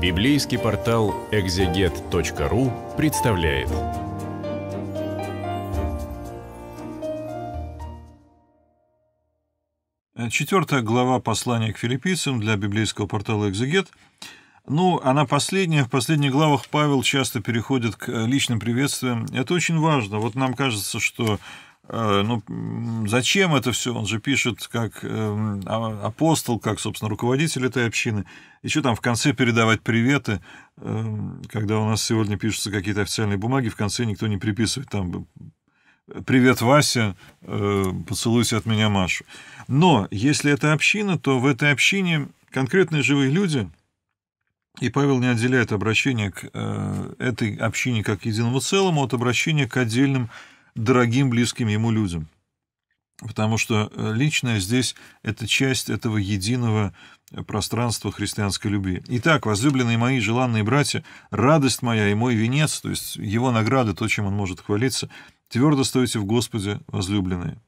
Библейский портал экзегет.ру представляет. Четвертая глава послания к филиппийцам для библейского портала «Экзегет». Ну, она последняя. В последних главах Павел часто переходит к личным приветствиям. Это очень важно. Вот нам кажется, что Э, ну, зачем это все? Он же пишет как эм, а, апостол, как, собственно, руководитель этой общины. Еще там в конце передавать приветы. Эм, когда у нас сегодня пишутся какие-то официальные бумаги, в конце никто не приписывает там «Привет, Вася, э, поцелуйся от меня Машу». Но если это община, то в этой общине конкретные живые люди, и Павел не отделяет обращение к э, этой общине как единому целому от обращения к отдельным дорогим, близким ему людям. Потому что э, личное здесь — это часть этого единого пространства христианской любви. Итак, возлюбленные мои, желанные братья, радость моя и мой венец, то есть его награда, то, чем он может хвалиться, твердо стойте в Господе, возлюбленные.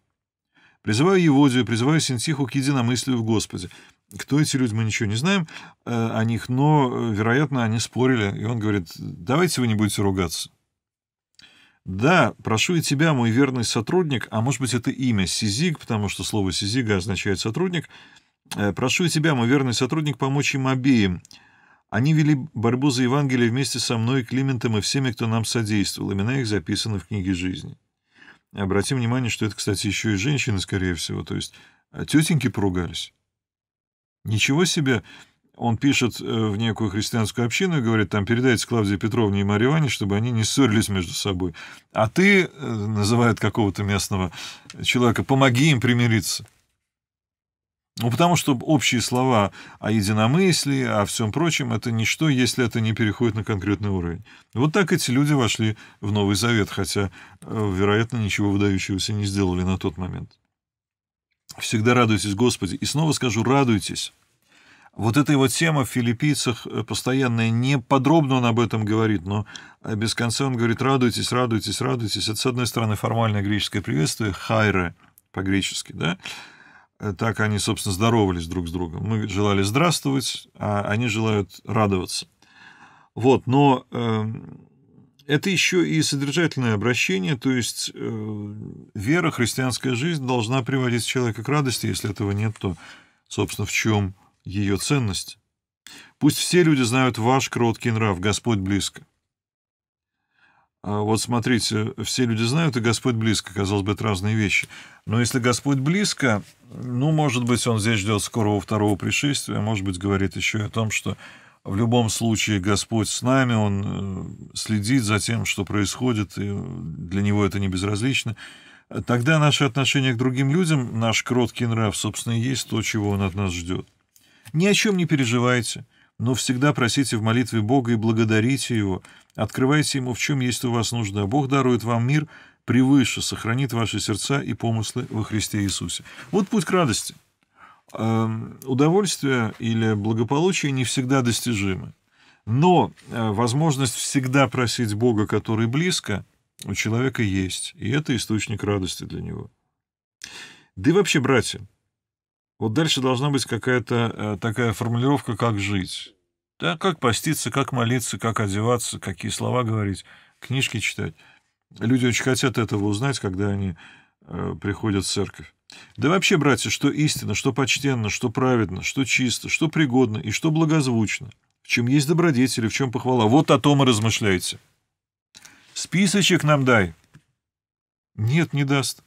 Призываю Еводию, призываю Синтиху к единомыслию в Господе. Кто эти люди, мы ничего не знаем э, о них, но, э, вероятно, они спорили, и он говорит, давайте вы не будете ругаться. Да, прошу и тебя, мой верный сотрудник, а может быть это имя Сизиг, потому что слово Сизига означает сотрудник, э, прошу и тебя, мой верный сотрудник, помочь им обеим. Они вели борьбу за Евангелие вместе со мной, Климентом и всеми, кто нам содействовал. Имена их записаны в книге жизни. Обратим внимание, что это, кстати, еще и женщины, скорее всего. То есть э, тетеньки поругались. Ничего себе! Он пишет э, в некую христианскую общину и говорит, там, передайте Клавдии Петровне и Марье Иване, чтобы они не ссорились между собой. А ты, э, называет какого-то местного человека, помоги им примириться. Ну, потому что общие слова о единомыслии, о всем прочем, это ничто, если это не переходит на конкретный уровень. Вот так эти люди вошли в Новый Завет, хотя, э, вероятно, ничего выдающегося не сделали на тот момент. Всегда радуйтесь, Господи. И снова скажу, радуйтесь. Вот эта его тема в филиппийцах э, постоянная, не подробно он об этом говорит, но э, без конца он говорит «радуйтесь, радуйтесь, радуйтесь». Это, с одной стороны, формальное греческое приветствие, «хайре» по-гречески, да? Э, так они, собственно, здоровались друг с другом. Мы желали здравствовать, а они желают радоваться. Вот, но э, это еще и содержательное обращение, то есть э, вера, христианская жизнь должна приводить человека к радости, если этого нет, то, собственно, в чем ее ценность. Пусть все люди знают ваш кроткий нрав, Господь близко. А вот смотрите, все люди знают, и Господь близко. Казалось бы, это разные вещи. Но если Господь близко, ну, может быть, Он здесь ждет скорого второго пришествия, может быть, говорит еще и о том, что в любом случае Господь с нами, Он э, следит за тем, что происходит, и для Него это не безразлично. Тогда наше отношение к другим людям, наш кроткий нрав, собственно, и есть то, чего Он от нас ждет. Ни о чем не переживайте, но всегда просите в молитве Бога и благодарите Его, открывайте Ему, в чем есть у вас нужда. Бог дарует вам мир превыше, сохранит ваши сердца и помыслы во Христе Иисусе. Вот путь к радости. Эм, удовольствие или благополучие не всегда достижимы. Но э, возможность всегда просить Бога, который близко, у человека есть. И это источник радости для него. Да и вообще, братья, вот дальше должна быть какая-то э, такая формулировка, как жить. Да, как поститься, как молиться, как одеваться, какие слова говорить, книжки читать. Люди очень хотят этого узнать, когда они э, приходят в церковь. Да вообще, братья, что истинно, что почтенно, что праведно, что чисто, что пригодно и что благозвучно, в чем есть добродетели, в чем похвала. Вот о том и размышляйте. Списочек нам дай. Нет, не даст.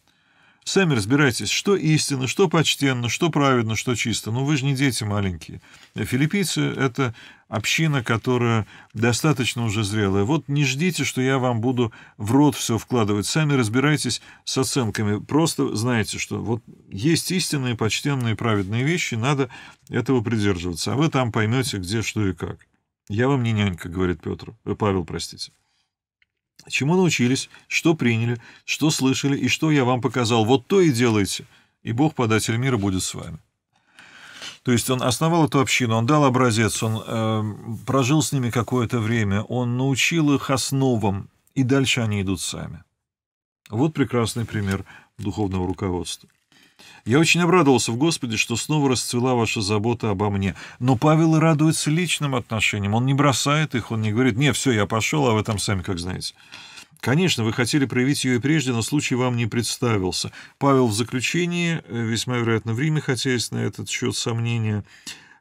Сами разбирайтесь, что истинно, что почтенно, что праведно, что чисто. Ну, вы же не дети маленькие. Филиппийцы — это община, которая достаточно уже зрелая. Вот не ждите, что я вам буду в рот все вкладывать. Сами разбирайтесь с оценками. Просто знаете, что вот есть истинные, почтенные, праведные вещи, надо этого придерживаться. А вы там поймете, где, что и как. Я вам не нянька, говорит Петр. Павел, простите. Чему научились, что приняли, что слышали и что я вам показал, вот то и делайте, и Бог, податель мира, будет с вами. То есть он основал эту общину, он дал образец, он э, прожил с ними какое-то время, он научил их основам, и дальше они идут сами. Вот прекрасный пример духовного руководства. Я очень обрадовался в Господе, что снова расцвела ваша забота обо мне. Но Павел радуется личным отношениям. Он не бросает их, он не говорит, не, все, я пошел, а вы там сами как знаете. Конечно, вы хотели проявить ее и прежде, но случай вам не представился. Павел в заключении, э, весьма вероятно в Риме, хотя есть на этот счет сомнения,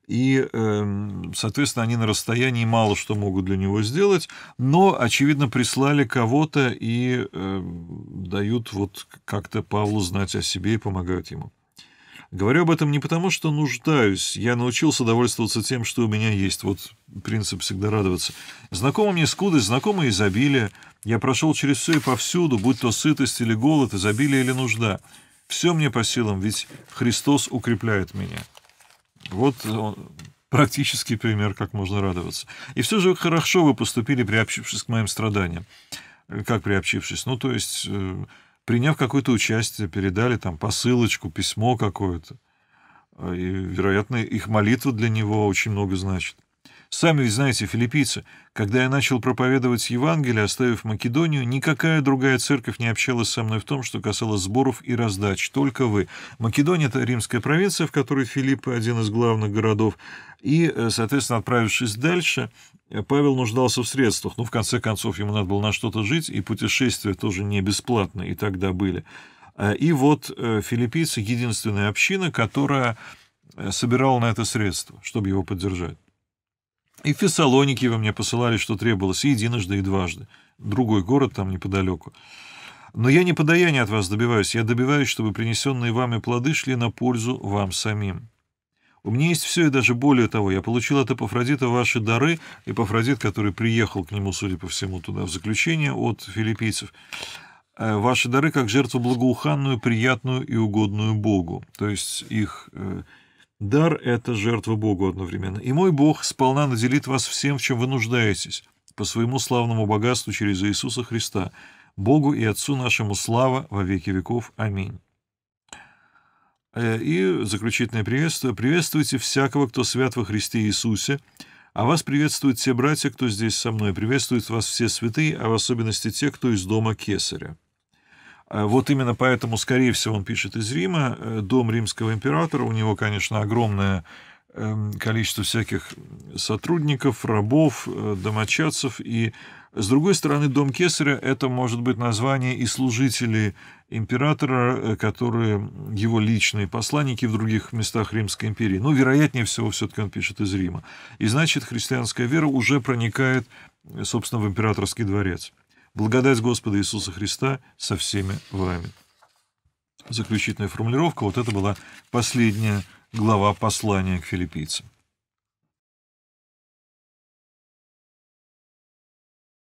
и, эм, соответственно, они на расстоянии мало что могут для него сделать, но, очевидно, прислали кого-то и эм, дают вот как-то Павлу знать о себе и помогают ему. Говорю об этом не потому, что нуждаюсь. Я научился довольствоваться тем, что у меня есть. Вот принцип всегда радоваться. Знакома мне скудость, знакомо изобилие. Я прошел через все и повсюду, будь то сытость или голод, изобилие или нужда. Все мне по силам, ведь Христос укрепляет меня. Вот практический пример, как можно радоваться. И все же хорошо вы поступили, приобщившись к моим страданиям. Как приобщившись? Ну, то есть, э, приняв какое-то участие, передали там посылочку, письмо какое-то. И, вероятно, их молитва для него очень много значит. Сами ведь знаете, филиппийцы, когда я начал проповедовать Евангелие, оставив Македонию, никакая другая церковь не общалась со мной в том, что касалось сборов и раздач, только вы. Македония — это римская провинция, в которой Филипп один из главных городов, и, э, соответственно, отправившись дальше, Павел нуждался в средствах. Ну, в конце концов, ему надо было на что-то жить, и путешествия тоже не бесплатные и тогда были. Э, и вот э, филиппийцы — единственная община, которая собирала на это средства, чтобы его поддержать. И в Фессалоники вы мне посылали, что требовалось, и единожды, и дважды. Другой город там неподалеку. Но я не подаяние от вас добиваюсь, я добиваюсь, чтобы принесенные вами плоды шли на пользу вам самим. У меня есть все, и даже более того, я получил от Эпофродита ваши дары, Эпофродит, который приехал к нему, судя по всему, туда в заключение от филиппийцев, э, ваши дары как жертву благоуханную, приятную и угодную Богу. То есть их э, Дар — это жертва Богу одновременно. И мой Бог сполна наделит вас всем, в чем вы нуждаетесь, по своему славному богатству через Иисуса Христа. Богу и Отцу нашему слава во веки веков. Аминь. Э, и заключительное приветствие. Приветствуйте всякого, кто свят во Христе Иисусе, а вас приветствуют те братья, кто здесь со мной. Приветствуют вас все святые, а в особенности те, кто из дома Кесаря. А вот именно поэтому, скорее всего, он пишет из Рима. Э, дом римского императора, у него, конечно, огромное эм, количество всяких сотрудников, рабов, э, домочадцев. И, с другой стороны, дом Кесаря — это, может быть, название и служители императора, э, которые его личные посланники в других местах Римской империи. Но, вероятнее всего, все-таки он пишет из Рима. И, значит, христианская вера уже проникает, собственно, в императорский дворец. Благодать Господа Иисуса Христа со всеми вами. Заключительная формулировка. Вот это была последняя глава послания к филиппийцам.